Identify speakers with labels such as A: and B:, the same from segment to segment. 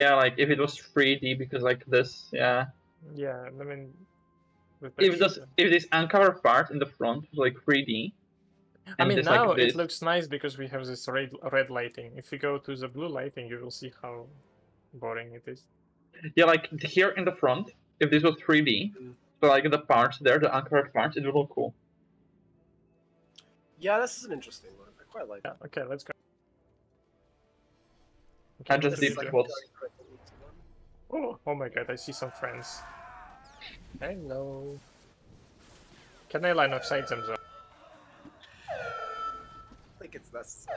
A: Yeah, like if it was 3D because like this, yeah.
B: Yeah, I mean.
A: If
B: textures,
A: this if this uncovered part in the front was like 3D.
B: I
A: and
B: mean,
A: this, like,
B: now
A: this-
B: it looks nice because we have this red, red lighting. If you go to the blue lighting, you will see how boring it is.
A: Yeah, like here in the front, if this was 3D,
C: Mm.
A: so like the parts there, the uncovered parts, it would look cool.
C: Yeah, this is an interesting one. I quite like
B: Yeah,
C: it.
B: okay, let's go.
C: Very quick and easy one.
B: Oh, oh my god, I see some friends. Hello. Can I line of sight them though?
C: I think it's necessary.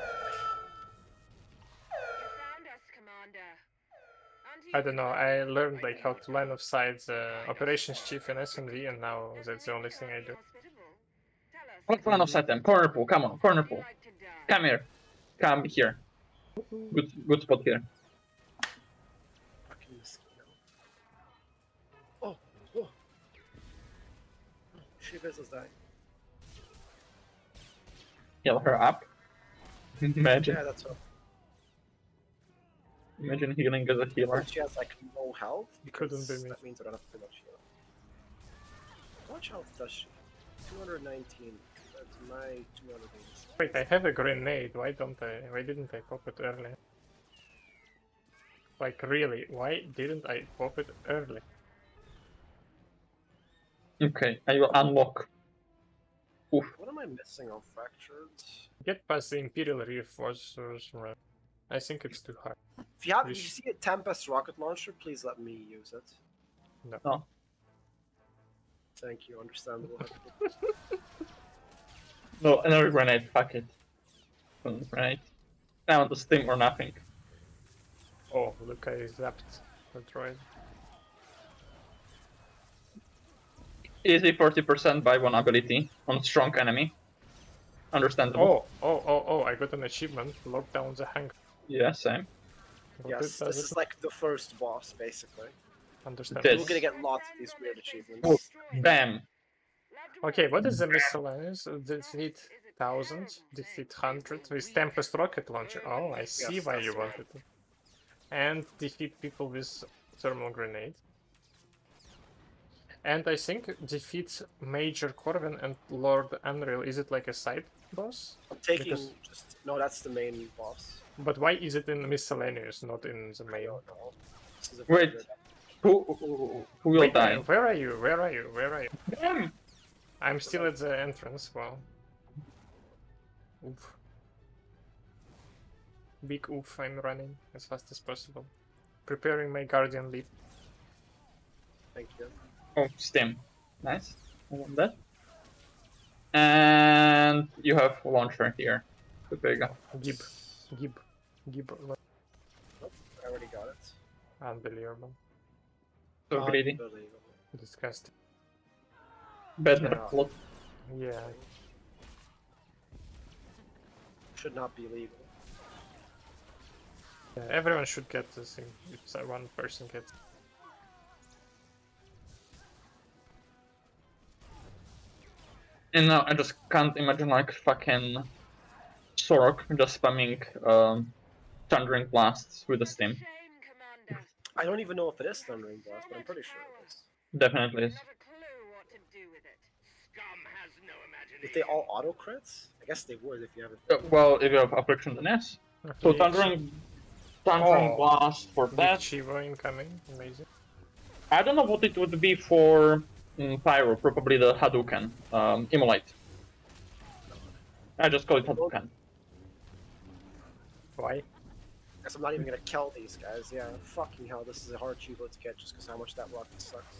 D: You found us, Commander.
B: I don't know, I learned like how to line of sight the operations chief in SMV and now that's the only thing I do.
A: Let's line of sight them. Corner pool, come on, corner pool. Come here. Come here. Good good spot here.
C: Oh, oh. She is dying.
A: Heal her up. Imagine
C: Yeah, that's what.
A: imagine healing as a healer.
C: She has like no health.
B: You Couldn't
C: because
B: be me.
C: That means I don't have to do much heal. How much health does she? 219 compared to my 280.
B: Wait, I have a grenade, why don't I why didn't I pop it early? Like really, why didn't I pop it early?
A: Okay, I will unlock. Oof.
C: What am I missing on fractured?
B: Get past the Imperial Reinforcers. right? I think it's too hard.
C: If you have, if you see a Tempest rocket launcher, please let me use it.
B: No.
A: No.
C: Thank you. Understandable.
A: No, another grenade, fuck it. One Grenade. I want sting or nothing.
B: Oh, look, I zapped the droid.
A: Easy 40% by one ability on strong enemy. Understandable.
B: Oh, oh, oh, oh, I got an achievement. Lock down the hang.
A: Yeah, same.
B: What
C: yes, this
B: it
C: is like the first boss, basically.
B: understand?
C: We're gonna get lots of these weird achievements.
A: Oh, bam.
B: Okay, what is the miscellaneous? Defeat thousand, defeat hundred with Tempest rocket launcher. Oh, I see
C: Yes,
B: why you
C: right.
B: wanted it. And defeat people with thermal grenade. And I think defeat Major Corvin and Lord Unreal. Is it like a side boss?
C: I'm taking
B: Because-
C: just no. That's the main boss.
B: But why is it in miscellaneous, not in the
C: I
B: main?
C: don't know. This is a
A: Wait. Who, who, who will
B: Wait,
A: die?
B: uh, where are you? Where are you? Where are you?
A: Bam!
B: I'm still at the entrance. Wow. Oof. Big oof, I'm running as fast as possible. Preparing my guardian leap.
C: Thank you.
A: Oh, stem. Nice. I want that. And you have launcher here. Good, there you go.
B: Gib. Gib. Gib.
C: Nope, I already got it.
B: Unbelievable.
A: So greedy.
C: Unbelievable.
B: Disgusting.
A: Bad
C: Yeah.
A: plot.
B: Yeah.
C: Should not be legal.
B: yeah. Everyone should get this thing. If one person gets.
A: And now I just can't imagine like fucking Sorok just spamming um, thundering blasts with the
D: Steam.
C: I don't even know if it is Thundering Blast, but I'm pretty sure it is.
A: Definitely is.
D: Not a clue what to do with it.
E: Scum has no imagination.
C: If they all auto crits, I guess they would if you have a.
A: Uh, well, if you have affliction, then yes. So
B: Okay,
A: thundering, thundering
B: Oh.
A: blast for
B: Big
A: that.
B: Chivo incoming. Amazing.
A: I don't know what it would be for mm, Pyro. Probably the Hadouken, um, Immolate. I just call it Hadouken.
B: Why?
C: Guess I'm not even gonna kill these guys. Yeah, fucking hell, this is a hard cheevo to get just because how much that rocket sucks.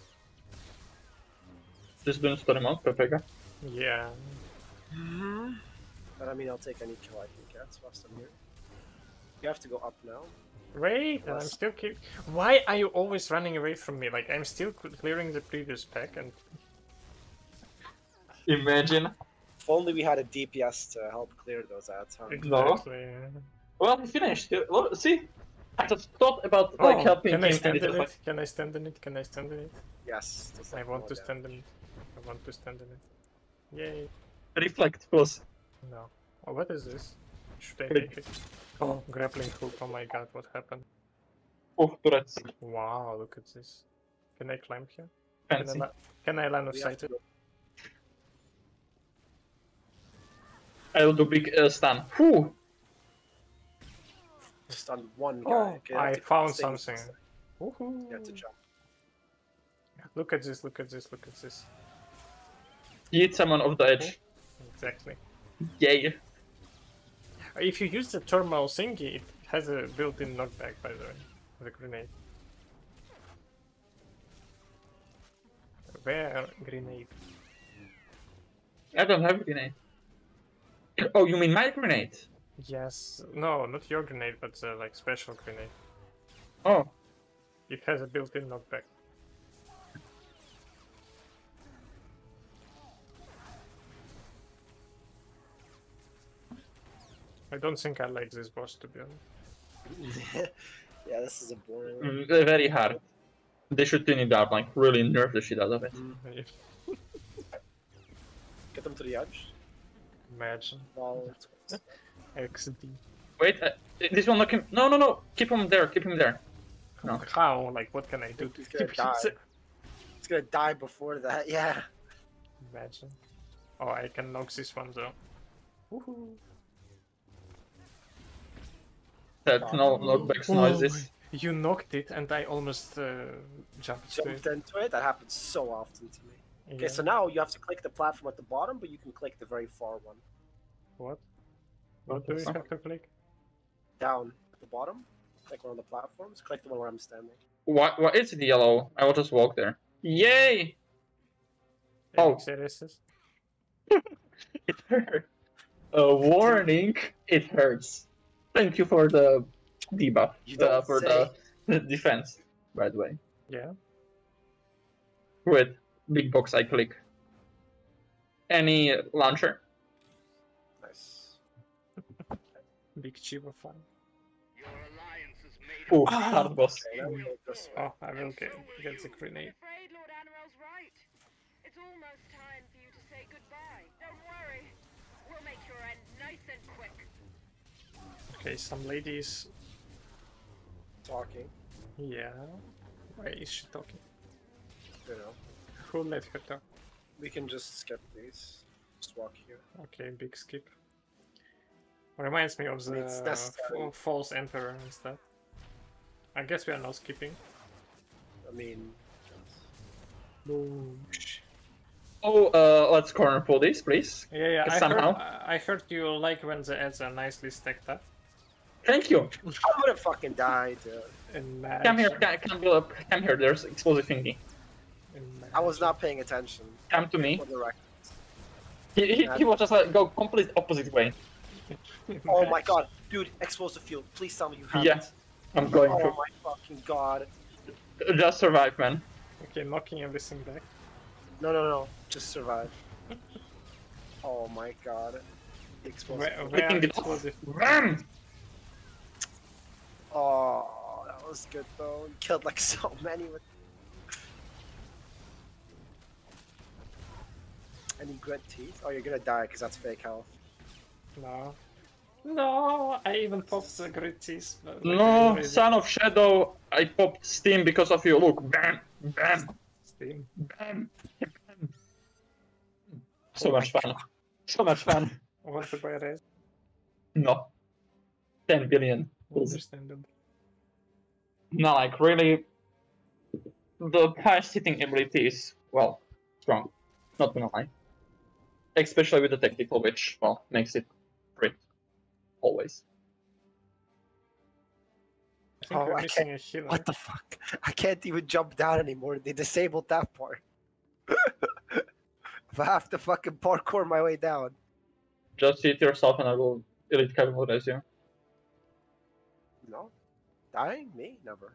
A: Just doing story mode, Pepega.
B: Yeah.
C: But I mean, I'll take any kill I can get whilst I'm here. You have to go up now.
B: Wait, and I'm still keep. Why are you always running away from me? Like I'm still clearing the previous pack, and
A: Imagine.
C: If only we had a DPS to help clear those ads, huh?
A: No. Well, he finished. Uh, well, See, I just thought about like
B: Oh,
A: helping
B: can I stand in
A: was
B: it? Can I stand in it? Can I stand in it?
C: Yes.
B: I want to
C: damage.
B: stand in it. I want to stand in it. Yay!
A: reflect plus.
B: No. Oh, what is this? Should I take it? Oh, grappling hook. Oh my god, what happened?
A: Oh, turrets.
B: Wow, look at this. Can I climb here? Can I,
A: Fancy.
B: can I land of
C: We have
B: sight?
C: to.
A: I'll do big uh, stun. Whew.
C: Just on one guy.
B: Oh,
C: okay?
B: I found something. Woohoo.
C: You have to jump.
B: Look at this, look at this, look at this.
A: Yeet someone off the edge.
B: Exactly.
A: Yay.
B: If you use the thermal thingy, it has a built-in knockback, by the way, the grenade. Where grenade?
A: I don't have a grenade. Oh, you mean my grenade?
B: Yes, no, not your grenade, but uh, like special grenade.
A: Oh,
B: It has a built-in knockback. I don't think I like this boss to be honest.
C: yeah, this is a boring. one.
A: mm, very hard. They should tune it down, like really nerf the shit out of it.
C: Get them to the edge.
B: Imagine.
C: Well, it's-
B: XD.
A: Wait, uh, this one knock him. No, no, no. Keep him there. Keep him there. No.
B: How? Like, what can I do to
C: He's gonna
B: keep
C: die.
B: safe?
C: it's gonna die before that. Yeah.
B: Imagine. Oh, I can knock this one though. Woohoo!
A: That no knockbacks noises.
B: You knocked it, and I almost uh, jumped
C: Jumped
B: it.
C: into it. That happens so often to me. Okay, so now you have to click the platform at the bottom, but you can click the very far one.
B: What? What do we have to click?
C: Down at the bottom, like one of the platforms. Click the one where I'm standing.
A: What? What is it yellow? I will just walk there. Yay! Oh.
B: Any seriousness?
A: It hurt. A warning. It hurts. Thank you for the debuff.
C: You
A: uh, for
C: say.
A: the defense. By the way,
B: Yeah.
A: with big box I click. Any launcher?
C: Nice.
B: Big Chiba fan.
E: Your alliance is made
A: Ooh,
E: of
B: Ah.
A: hard boss.
C: Okay, now we go this way.
B: Oh, I will get, get the grenade.
D: afraid Lord Animal's right. It's almost time for you to say goodbye. Don't worry. We'll make your end nice and quick.
B: Okay, some ladies.
C: Talking.
B: Yeah. Why is she talking?
C: You know,
B: Who let her talk?
C: we can just skip these. Just walk here.
B: Okay, big skip. Reminds me of
C: I mean, it's
B: the
C: necessary.
B: false emperor and stuff. I guess we are not skipping.
C: I mean,
B: Boom.
A: Oh, uh, let's corner pull this, please.
B: Yeah, yeah. I heard,
A: Somehow.
B: I heard you like when the ads are nicely stacked up.
A: Thank you.
C: I would have fucking died. Dude.
B: Imagine,
A: Come here, come, come, come here. There's explosive thingy.
C: I was not paying attention.
A: Come to me.
C: For the record.
A: He, he, he was just like go complete opposite way.
C: Oh my god, dude! Explosive field. Please tell me you have
A: Yeah.
C: it.
A: I'm going
C: Oh
A: to
C: my fucking god.
A: just survive, man.
B: Okay, knocking everything back.
C: No, no, no. Just survive. oh my god. Explosive.
B: Where, where
A: Picking it up.
B: explosive?
A: Ram!
C: Oh, that was good though. You killed like so many with. Any grit teeth? Oh, you're gonna die because that's fake health.
B: No. No, I even popped the grit teeth. like,
A: No,
B: crazy.
A: son of Shadow, I popped Steam because of you. Look, bam, bam,
B: Steam.
A: bam, bam. So
C: Oh
A: much
C: my
A: fun. So much fun.
B: Want to buy a raise?
A: No. 10 billion.
B: Understandable.
A: No, like really, the pass hitting ability is, well, strong. Not gonna lie. Especially with the tactical, which, well, makes it great. Always.
B: I think
C: Oh,
B: we're
C: I
B: missing a healer.
C: What the fuck? I can't even jump down anymore. They disabled that part. if I have to fucking parkour my way down.
A: Just hit yourself and I will elite capitalize you.
C: No? Dying? Me? Never.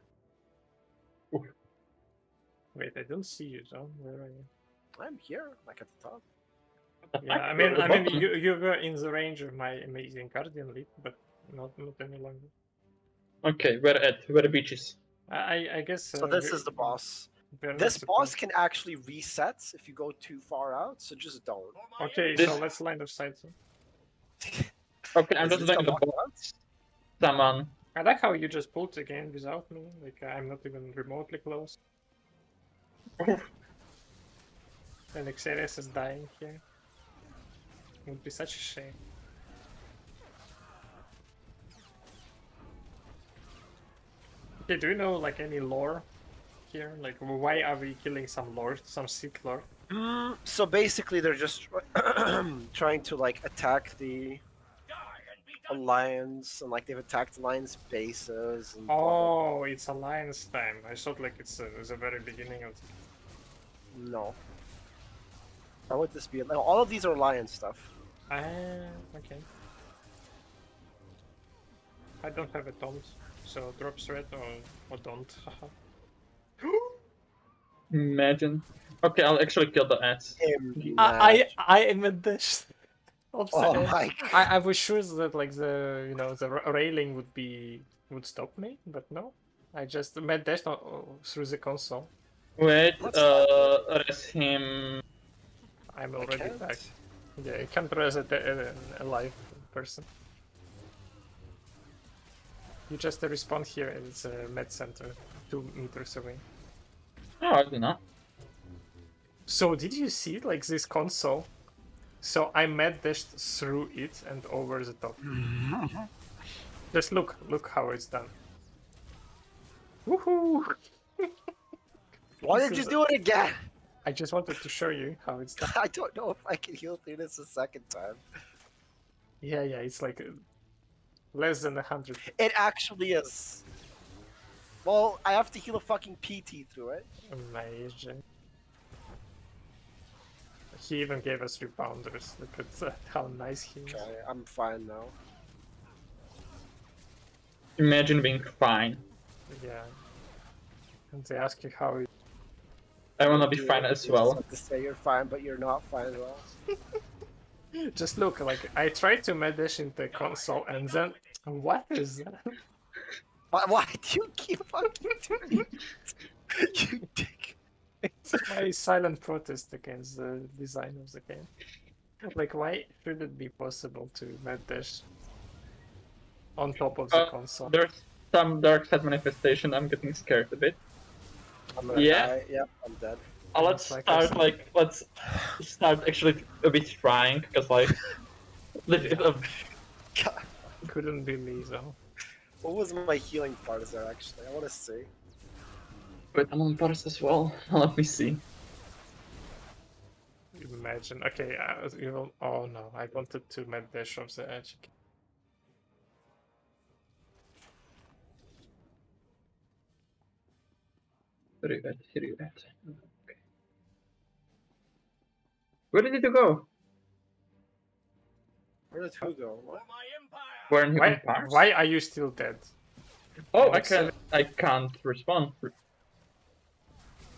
B: Wait, I don't see you, John. Where are you?
C: I'm here, like at the top.
B: Yeah, I mean, I mean, you you were in the range of my amazing guardian leap, but not not any longer.
A: Okay, where at? Where the beaches?
B: I I- I guess.
C: So
B: uh,
C: this is the boss. This boss can actually reset if you go too far out, so just don't.
B: Okay,
A: This-
B: so let's line of sight.
A: Okay, I'm just
C: this
A: doing the boss.
C: out?
A: Summon
B: I like how you just pulled the game without me. Like I'm not even remotely close. and Xerius is dying here. Would be such a shame. Okay, do you know like any lore here? Like why are we killing some lord, some Sith lord?
C: Mm, so basically, they're just trying to like attack the alliance, and like they've attacked alliance bases. And blah, blah, blah.
B: Oh, it's alliance time. I thought like it's uh, the very beginning of.
C: no. How would this be? Like, all of these are alliance stuff.
B: Ah, okay. I don't have a taunt, so drop threat or, or don't.
A: Imagine. Okay, I'll actually kill the ads.
B: I I am a dish.
C: Oh my god.
B: I, I was sure that like the you know the railing would be would stop me, but no. I just mad dashed on, oh, through the console.
A: Wait,
C: What's
A: uh, res him.
B: I'm already back. Yeah, you can't reset a, a live person. You just uh, respawn here and it's a med center, two meters away.
A: Oh, I do not.
B: So did you see like this console? So I med dashed through it and over the top. Just look, look how it's done. Woohoo!
C: Why did you do it again?
B: I just wanted to show you how it's done.
C: I don't know if I can heal through this a second time.
B: Yeah, yeah, it's like uh, less than a hundred.
C: It actually is. Well, I have to heal a fucking PT through it.
B: Amazing. He even gave us rebounders. Look at uh, how nice he is.
C: Okay, I'm fine now.
A: Imagine being fine.
B: Yeah. And they ask you how you
A: I wanna be
C: You-
A: fine as
C: you just
A: well.
C: have to say you're fine, but you're not fine at all.
B: just look like I tried to med dash into the console and then what is that?
C: Why, why do you keep fucking doing it? you dick.
B: It's my silent protest against the design of the game. Like why should it be possible to med dash on top of the
A: Uh,
B: console?
A: There's some dark side manifestation. I'm getting scared a bit.
C: I'm gonna
A: Yeah.
C: die. Yep, I'm dead.
A: Uh, let's
B: It's like
A: start
B: said.
A: like let's start actually a bit trying because like lit-
C: God,
B: Couldn't be me though.
C: what was my healing part is there actually? I want to see.
A: Wait I'm on Paris as well. Let me see.
B: Imagine. Okay, uh, you will. Oh no, I wanted to med dash off the edge.
A: Rivet, rivet. Okay. Where did it go?
C: Where did who go? What?
A: Where in
B: Why?
A: in
B: Why are you still dead?
A: Oh, I
B: Next
A: can I can't respond.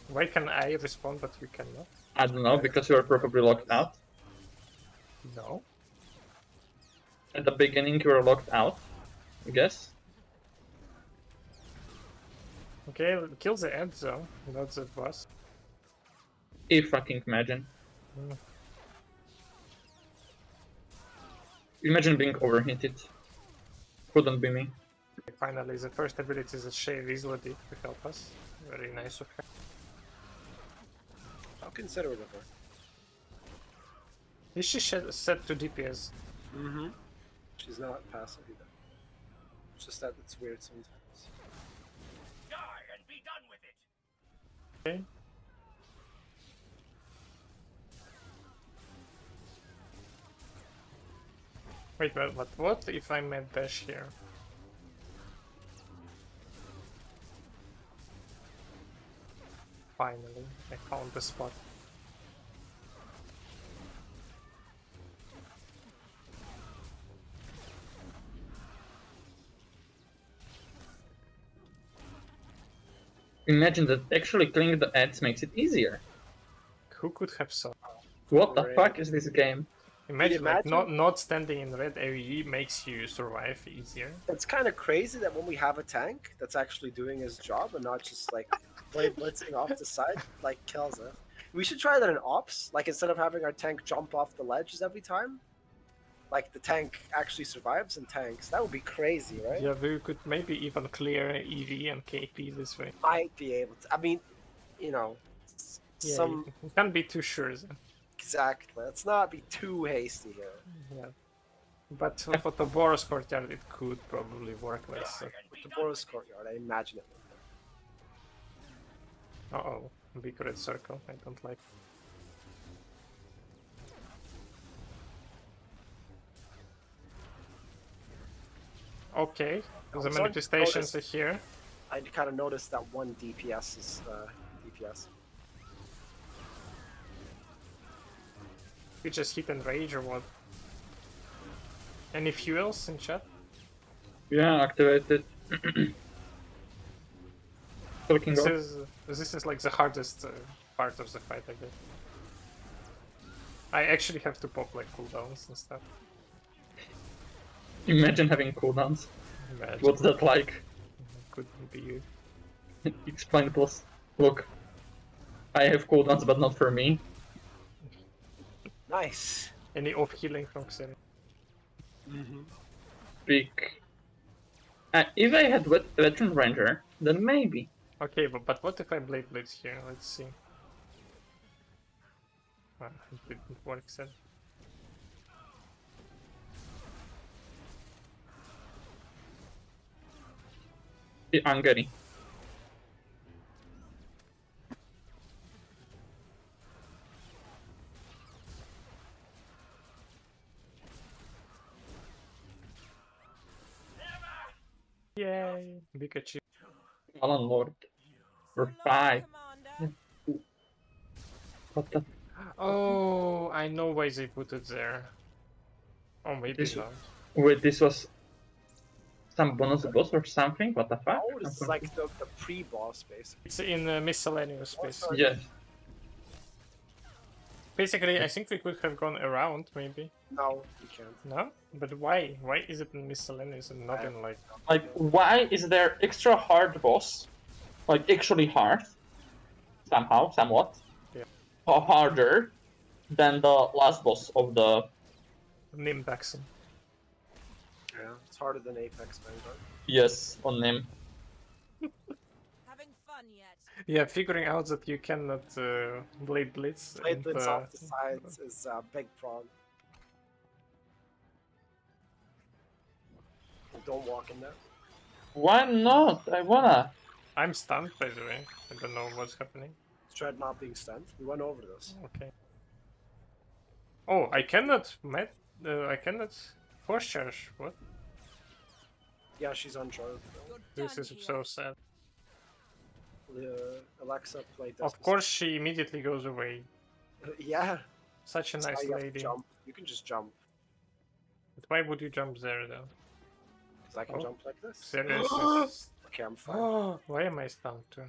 B: Why can I respond but you cannot?
A: I don't know because you are probably locked out.
B: No.
A: At the beginning you were locked out. I guess.
B: Okay, kill the end though, not the boss.
A: If fucking imagine.
B: Mm.
A: Imagine being overheated. Couldn't be me.
B: Finally, the first ability that Shae Vizla did to help us. Very nice of her.
C: How considerate of her.
B: Is she set to DPS?
C: Mm-hmm. She's not passive either. It's just that it's weird sometimes.
B: Okay. Wait, but, but what if I made dash here? Finally, I found the spot.
A: Imagine that actually killing the ads makes it easier.
B: Who could have thought?
A: What the fuck is this game?
B: Imagine, like not not standing in red AoE makes you survive easier.
C: It's kind of crazy that when we have a tank that's actually doing his job and not just like play blitzing off the side like Kelza. We should try that in ops. Like instead of having our tank jump off the ledges every time, like the tank actually survives and tanks. That would be crazy, right?
B: Yeah, we could maybe even clear EV and KP this way.
C: Might be able to. I mean, you know,
B: Yeah,
C: some
B: you can't be too sure. then.
C: Exactly. Let's not be too hasty here.
B: Yeah. But for the Boros courtyard, it could probably work like so.
C: With the Boros courtyard, I imagine it. would.
B: Uh oh, big red circle. I don't like. Okay, the
C: Also,
B: manifestations are here.
C: I kind of noticed that one DPS is uh, DPS.
B: You just hit and rage or what? Any fuels in chat?
A: Yeah, activated. Clicking
B: This
A: off.
B: is this is like the hardest uh, part of the fight, I guess. I actually have to pop like cooldowns and stuff.
A: Imagine having cooldowns.
B: Imagine.
A: What's that like?
B: Couldn't be you.
A: Explain plus. Look, I have cooldowns, but not for me.
C: Nice.
B: Any off healing from Xen?
A: Big. Uh, if I had vet- veteran ranger, then maybe.
B: Okay, but, but what if I blade blitz here? Let's see. Ah, it didn't work then.
A: The Hungary. Alan Lord. For five. What the?
B: Oh, I know why they put it there. Oh, maybe
A: This-
B: not.
A: Wait, this was some bonus boss or something? What the fuck?
C: Oh, this is like the, the pre-boss base.
B: It's in the miscellaneous space.
C: sorry.
A: Yes.
B: Basically, I think we could have gone around, maybe.
C: No, we can't.
B: No? But why? Why is it in miscellaneous and not in like...
A: Like, why is there extra hard boss? Like, actually hard. Somehow, somewhat.
B: Yeah.
A: Or harder than the last boss of the.
B: Nimbaxon?
C: Yeah, it's harder than Apex Vanguard.
A: Yes, on name.
F: Having fun yet?
B: Yeah, figuring out that you cannot uh, blade blitz.
C: Blade
B: and,
C: blitz
B: uh,
C: off the sides is a big problem. Don't walk in there.
A: Why not? I wanna.
B: I'm stunned, by the way. I don't know what's happening.
C: Tread not being stunned. We went over this.
B: Okay. Oh, I cannot met. Uh, I cannot force charge. What?
C: Yeah, she's on charge.
B: This is
F: here.
B: so sad.
C: Uh, Alexa played
B: Of course, she immediately goes away.
C: yeah.
B: Such a nice
C: you
B: lady.
C: Jump. You can just jump.
B: But why would you jump there though?
C: Because I can
B: Oh.
C: jump like this.
B: Seriously?
C: Okay, I'm fine.
B: oh, why am I stunned too?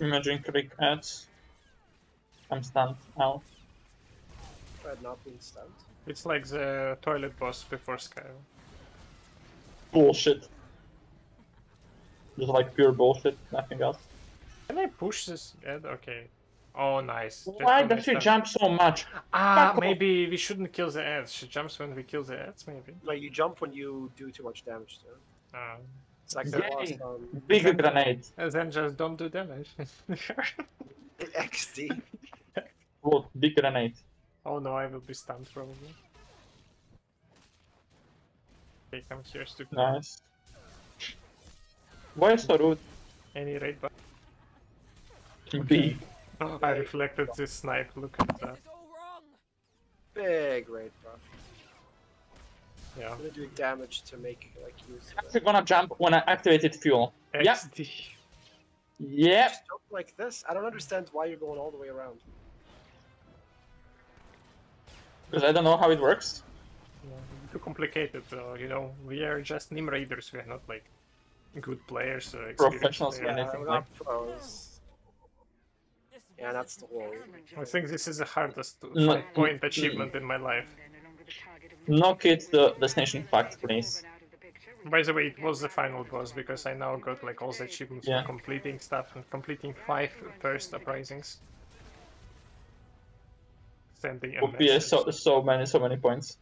A: Imagine click ads. I'm stunned now.
C: Tread not being stunned.
B: It's like the toilet boss before Skyrim.
A: Bullshit. Just like pure bullshit, nothing else.
B: Can I push this? Ed? Okay. Oh, nice. Just
A: Why
B: when
A: does she
B: start-
A: jump so much?
B: Ah,
A: Fuck off.
B: maybe we shouldn't kill the ads. She jumps when we kill the ads, maybe.
C: No, you jump when you do too much damage to it.
B: Ah.
C: It's like
A: Yay.
C: the boss on
A: Big grenade.
B: and then just don't do damage.
C: XD.
A: What? Big grenade.
B: oh no, I will be stunned probably. Okay, come here, stupid.
A: Nice. Why so rude?
B: Any raid but
A: B.
B: oh, I reflected this snipe, look at that.
F: It's all wrong.
C: Big raid buff.
B: Yeah.
C: I'm gonna do damage to make like use of
A: I'm
C: it.
A: gonna jump when I activated fuel. Yeah.
B: XD.
A: Yep.
C: Just jump like this. I don't understand why you're going all the way around.
A: Because I don't know how it works.
B: Yeah, too complicated though, you know. We are just Nim Raiders, we are not like good players uh, or
A: Professionals,
B: players.
A: yeah.
C: Yeah,
A: anything
C: we're pros. Yeah, that's the whole.
B: I think this is the hardest
A: No,
B: point achievement in my life.
A: Knock it the destination facts, please.
B: By the way, it was the final boss because I now got like all the achievements
A: Yeah.
B: for completing stuff and completing five first uprisings. Sending a
A: would be a so so many so many points.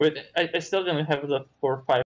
A: Wait, I, I still don't have the four five